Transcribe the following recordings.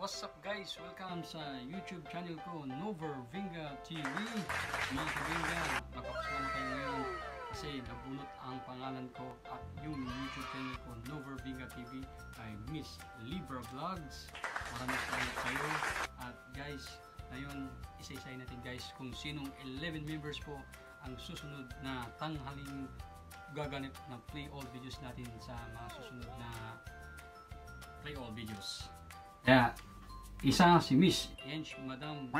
What's up guys? Welcome sa YouTube channel ko, Nover Vinga TV. Mga kabinga, magpapasalamat kayo ngayon kasi nabunot ang pangalan ko at yung YouTube channel ko, Nover Vinga TV ay Miss Libra Vlogs. Maraming salamat kayo. At guys, ngayon isa-isayin natin guys kung sinong 11 members po ang susunod na tanghaling gaganap ng play all videos natin sa mga susunod na play all videos. Kaya, isa si Miss Yench Madam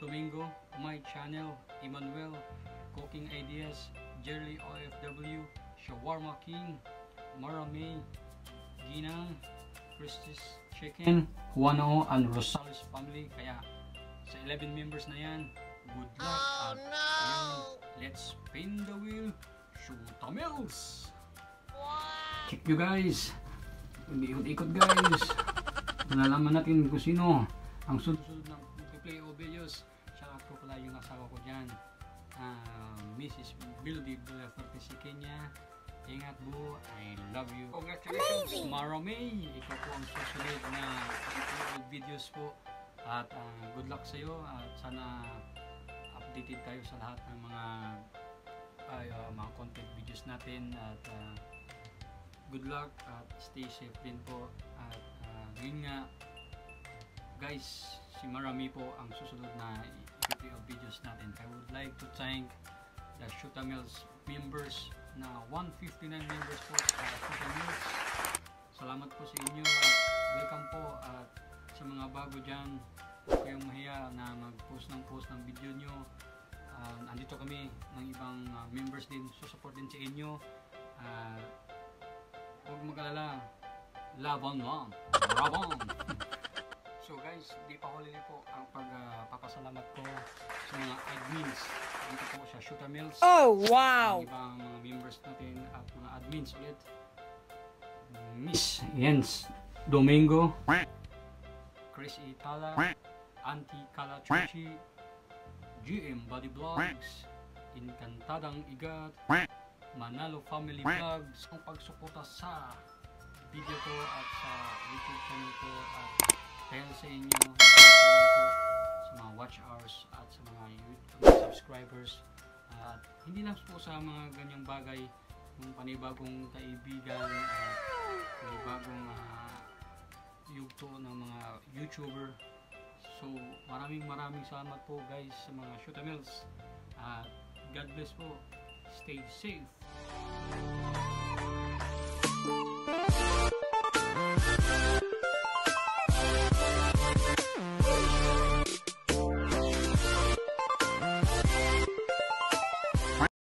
Domingo, my channel, Emmanuel, Cooking Ideas, Jerry OFW, Shawarma King, Mara May, Ginang, Christis Chicken, Juano, and Rosales family. Kaya, sa 11 members na yan, good luck. Oh, at no! let's spin the wheel. Shoot the mills! What? Check you guys. Ikot-ikot guys. Malalaman natin kung sino ang sunod ng play o videos. Shoutout ko pala yung asawa ko dyan. Uh, Mrs. Bildy Bulaforte si Kenya. Ingat po. I love you. Congratulations, Mara May. Ikaw po ang susunod na videos po. At uh, good luck sa iyo. At sana updated tayo sa lahat ng mga ay, uh, mga content videos natin. At uh, good luck at stay safe din po yun nga guys si Marami po ang susunod na of videos natin. I would like to thank the Shootamils members na 159 members po sa Shootamils salamat po sa inyo at welcome po at sa mga bago dyan huwag kayong mahiya na mag-post ng post ng video nyo. Uh, andito kami ng ibang uh, members din. Susupport din sa inyo. Uh, Huwag mag-alala. Laban lang. Laban. so guys, di pa huli po ang pagpapasalamat ko sa mga admins. Dito po sa Shoota Mills. Oh, wow! Ang ibang mga members natin at mga admins ulit. Miss Jens Domingo. Chris Itala. Auntie Kalachuchi. GM Body Vlogs. Inkantadang Igat. Manalo Family Vlogs ang pagsuporta sa video ko at sa YouTube channel ko at dahil sa inyo po sa mga watch hours at sa mga YouTube subscribers. At hindi lang po sa mga ganyang bagay yung panibagong kaibigan at panibagong uh, yugto ng mga YouTuber. So maraming maraming salamat po guys sa mga Shootamils at God bless po. Stay safe